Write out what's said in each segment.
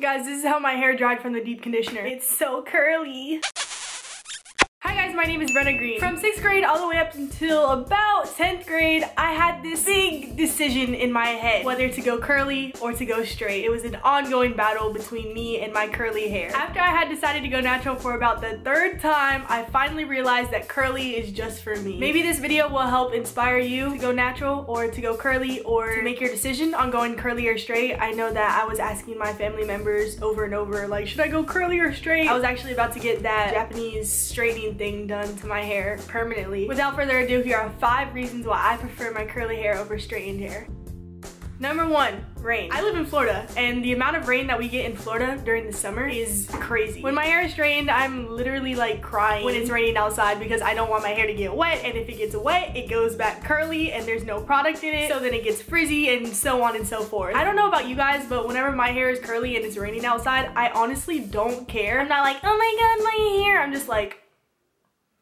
Guys, this is how my hair dried from the deep conditioner. It's so curly. My name is Brena Green. From 6th grade all the way up until about 10th grade, I had this big decision in my head whether to go curly or to go straight. It was an ongoing battle between me and my curly hair. After I had decided to go natural for about the third time, I finally realized that curly is just for me. Maybe this video will help inspire you to go natural or to go curly or to make your decision on going curly or straight. I know that I was asking my family members over and over like, should I go curly or straight? I was actually about to get that Japanese straightening thing done to my hair permanently. Without further ado, here are five reasons why I prefer my curly hair over straightened hair. Number one, rain. I live in Florida and the amount of rain that we get in Florida during the summer is crazy. When my hair is straightened, I'm literally like crying when it's raining outside because I don't want my hair to get wet and if it gets wet, it goes back curly and there's no product in it so then it gets frizzy and so on and so forth. I don't know about you guys but whenever my hair is curly and it's raining outside, I honestly don't care. I'm not like, oh my god, my hair. I'm just like,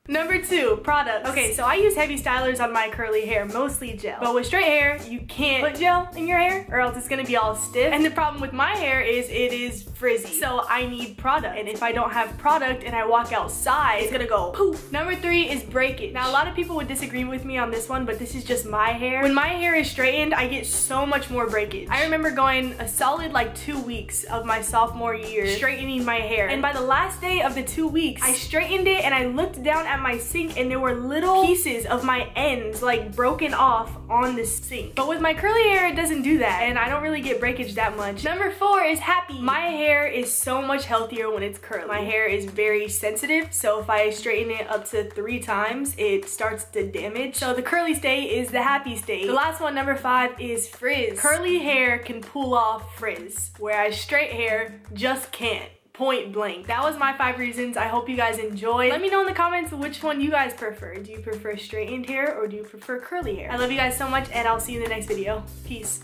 Number two, products. Okay, so I use heavy stylers on my curly hair, mostly gel. But with straight hair, you can't put gel in your hair or else it's gonna be all stiff. And the problem with my hair is it is frizzy. So I need product. And if I don't have product and I walk outside, it's gonna go poof. Number three is breakage. Now a lot of people would disagree with me on this one, but this is just my hair. When my hair is straightened, I get so much more breakage. I remember going a solid like two weeks of my sophomore year straightening my hair. And by the last day of the two weeks, I straightened it and I looked down at my sink and there were little pieces of my ends like broken off on the sink. But with my curly hair, it doesn't do that and I don't really get breakage that much. Number four is happy. My hair is so much healthier when it's curly. My hair is very sensitive, so if I straighten it up to three times, it starts to damage. So the curly state is the happy state. The last one, number five, is frizz. Curly hair can pull off frizz, whereas straight hair just can't point blank. That was my five reasons. I hope you guys enjoyed. Let me know in the comments which one you guys prefer. Do you prefer straightened hair or do you prefer curly hair? I love you guys so much and I'll see you in the next video. Peace.